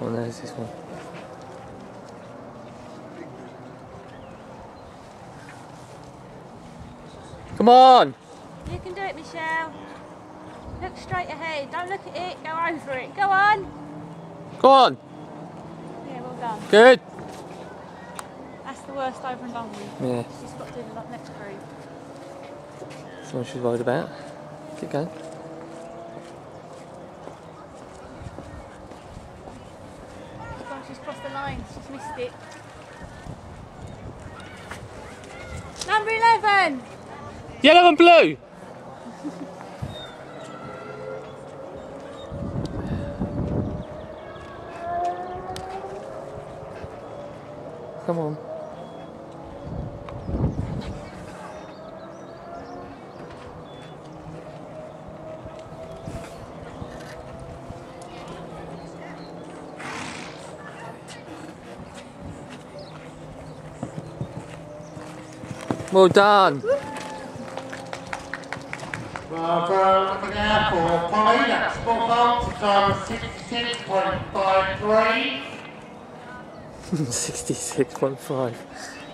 Oh, there's this one. Come on! You can do it, Michelle. Look straight ahead. Don't look at it. Go over it. Go on. Go on! Yeah, well done. Good! That's the worst over and done with. Yeah, She's got to do the next group. that's what she's worried about. Keep going. Oh, she's crossed line. She's missed it. Number 11. Yellow and blue! Come on. Well done. Well, so looking out for Polly, that's four faults, time 66.53. 66.5.